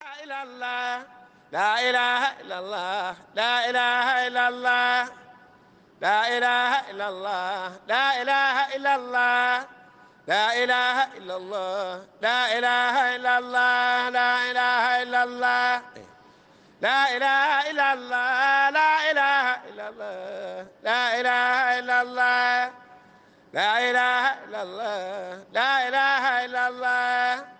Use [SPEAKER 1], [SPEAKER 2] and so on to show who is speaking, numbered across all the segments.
[SPEAKER 1] laa ilaaha illallah laa ilaaha illallah laa ilaaha illallah laa ilaaha illallah laa ilaaha illallah laa ilaaha illallah laa ilaaha illallah laa ilaaha illallah laa ilaaha illallah laa ilaaha illallah laa ilaaha illallah laa ilaaha illallah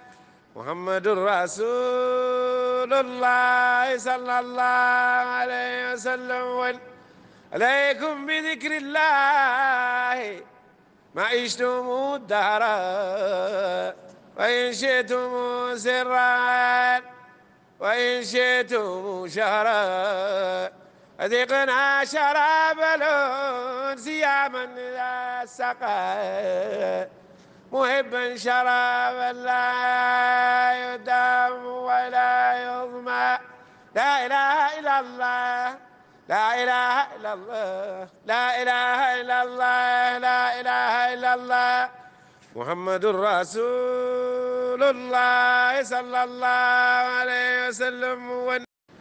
[SPEAKER 1] محمد رسول الله صلى الله عليه وسلم. عليكم بذكر الله ما عشتم الدهر وإن شئتم سرا وإن شئتم شهرا أذقنا شراب الأنس يا من لا سقى. محبا شرابا لا يدام ولا يظمى لا إله إلا الله لا إله إلا الله لا إله إلا الله لا إله إلا الله. محمد رسول الله صلى الله عليه وسلم.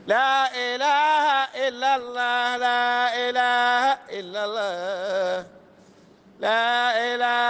[SPEAKER 1] لا إله إلا الله لا إله إلا الله. لا إله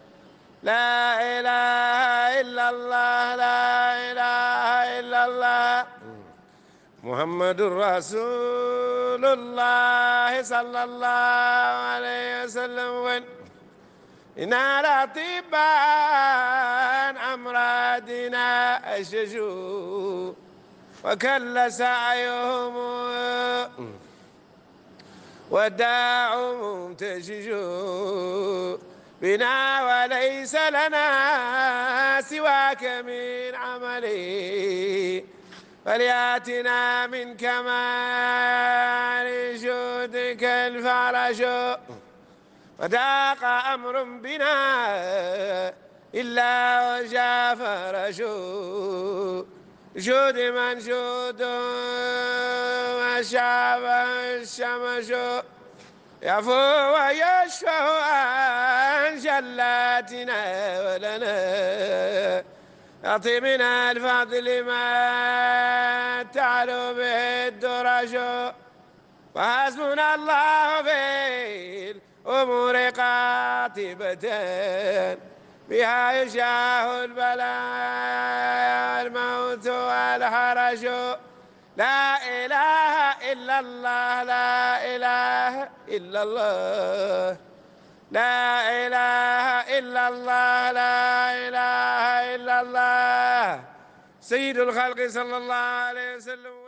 [SPEAKER 1] لا إله إلا الله لا إله إلا الله. محمد رسول الله صلى الله عليه وسلم. إنا الأطباء أمرادنا أشجوا وكل سعيهم وداعهم تشجوا بنا وليس لنا سواك من عملي فلياتنا من كمال جودك الفرج. وضاق أمر بنا إلا وجاء فرج. جود من جود وشاب الشمس يفو ويشفو عن جلاتنا ولنا. يعطي من الفضل ما تعلو به الدرج وحسبنا الله في الأمور قاطبة. بها يشاه البلاء الموت والحرج. لا إله إلا الله لا إله إلا الله. لا إله إلا الله لا إله إلا الله. سيد الخلق صلى الله عليه وسلم.